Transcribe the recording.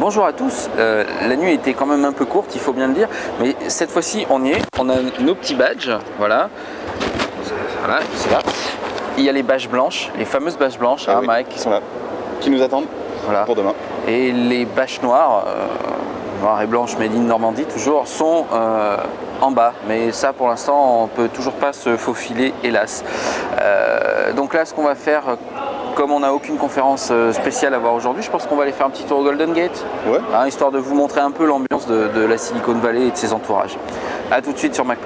Bonjour à tous. Euh, la nuit était quand même un peu courte, il faut bien le dire, mais cette fois-ci on y est. On a nos petits badges, voilà. Voilà, c'est là. Il y a les badges blanches, les fameuses badges blanches, Ah hein, oui, Mike. Qui sont là, qui nous attendent Voilà. pour demain. Et les bâches noires, euh, noires et blanches made in Normandie toujours, sont euh, en bas. Mais ça pour l'instant on peut toujours pas se faufiler hélas. Donc là ce qu'on va faire, comme on n'a aucune conférence euh, spéciale à voir aujourd'hui, je pense qu'on va aller faire un petit tour au Golden Gate. Ouais. Hein, histoire de vous montrer un peu l'ambiance de, de la Silicon Valley et de ses entourages. A tout de suite sur Mac+.